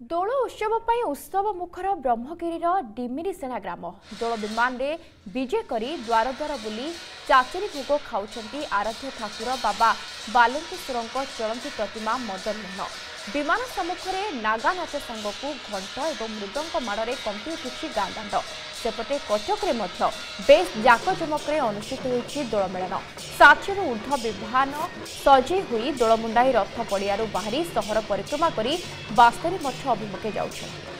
ଦୋଳ ଉତ୍ସବ ପାଇଁ ଉତ୍ସବ ମୁଖର ବ୍ରହ୍ମଗିରିର ଡିମିରିସେଣା ଗ୍ରାମ। ଦୋଳ ବିମାନରେ ବିଜେ କରି ଦ୍ୱାର ଦ୍ୱାର ବୁଲି ଚାଚିରି ଭୋଗ ଖାଉଛନ୍ତି ଆରାଧ୍ୟ ଠାକୁର ବାବା ବାଲୁଙ୍କେଶ୍ୱରଙ୍କ ଚଳନ୍ତି ପ୍ରତିମା ମଦନ ମୋହନ ବିମାନ ସମ୍ମୁଖରେ ନାଗା ନାଚ ସାଙ୍ଗକୁ ଘଣ୍ଟ ଏବଂ ମୃଦଙ୍କ ମାଡ଼ରେ କମ୍ପି ଉଠୁଛି ଗାଁ ଦାଣ୍ଡ ସେପଟେ କଟକରେ ମଧ୍ୟ ବେଶ୍ ଜାକଜମକରେ ଅନୁଷ୍ଠିତ ହେଉଛି ଦୋଳ ମେଳନ ଷାଠିଏରୁ ଉର୍ଦ୍ଧ୍ୱ ବିମାନ ସଜେଇ ହୋଇ ଦୋଳମୁଣ୍ଡାଇ ରଥ ପଡ଼ିଆରୁ ବାହାରି ସହର ପରିକ୍ରମା କରି ବାସ୍ତରୀ ମଠ ଅଭିମୁଖେ ଯାଉଛନ୍ତି।